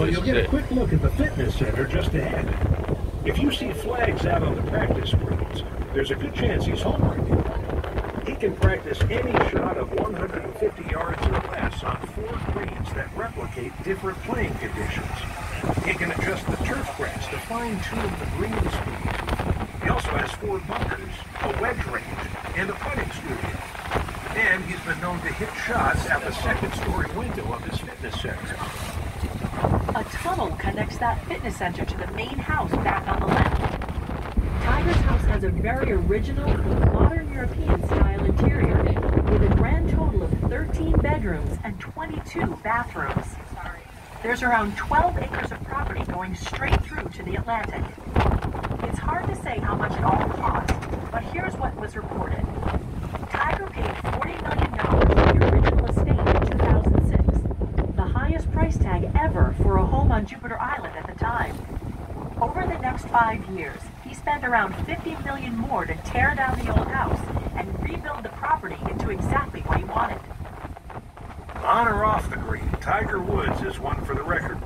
So you'll get a quick look at the fitness center just ahead. If you see flags out on the practice greens, there's a good chance he's home right now. He can practice any shot of 150 yards or less on four greens that replicate different playing conditions. He can adjust the turf grass to fine-tune the green speed. He also has four bunkers, a wedge range, and a putting studio. And he's been known to hit shots at the second-story window of his fitness center. Tunnel connects that fitness center to the main house back on the left. Tiger's house has a very original, modern European style interior with a grand total of 13 bedrooms and 22 bathrooms. There's around 12 acres of property going straight through to the Atlantic. It's hard to say how much it all cost, but here's what was reported. Tiger paid $40 million for the original estate in 2006, the highest price tag ever for a on Jupiter Island at the time. Over the next five years, he spent around 50 million more to tear down the old house and rebuild the property into exactly what he wanted. On or off the green, Tiger Woods is one for the record.